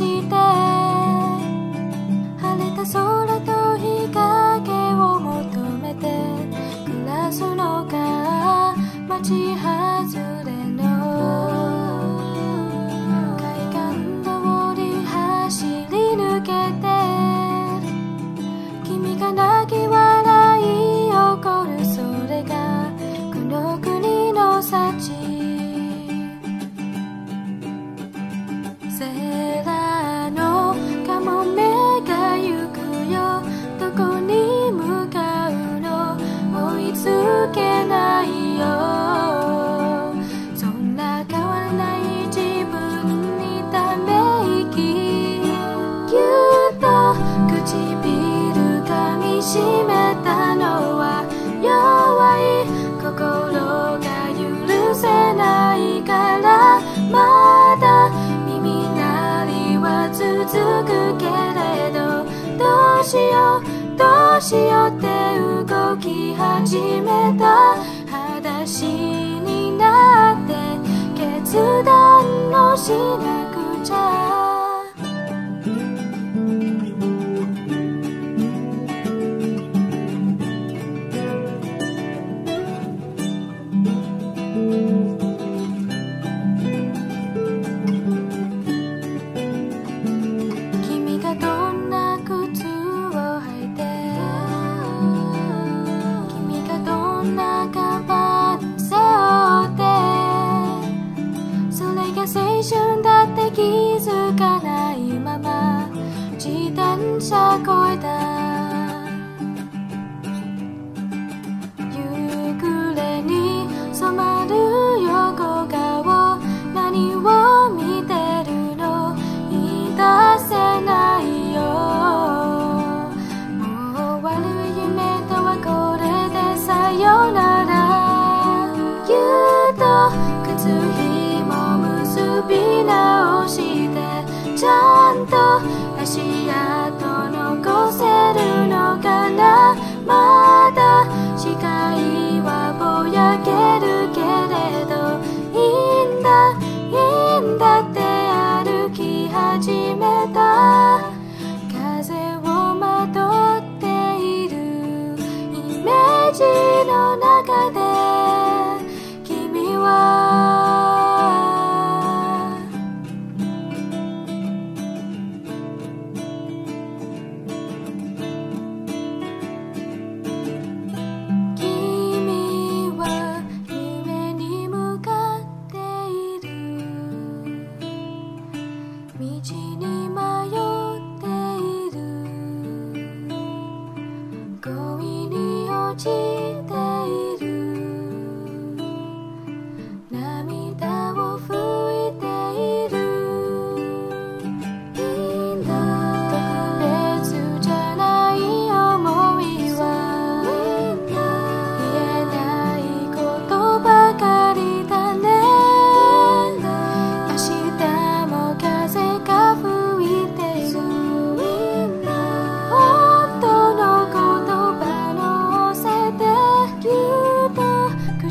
して晴れた空と日陰を求めて暮らすのか街はず。唇噛みしめたのは弱い心が許せないからまだ耳鳴りは続くけれどどうしようどうしようって動き始めた裸足になって決断をしなくちゃ。Cha 单に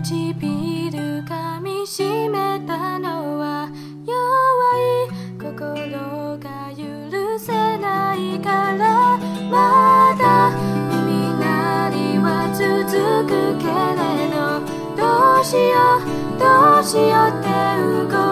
唇噛みしめたのは弱い心が許せないからまだ耳鳴りは続くけれどどうしようどうしようって動く